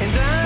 And I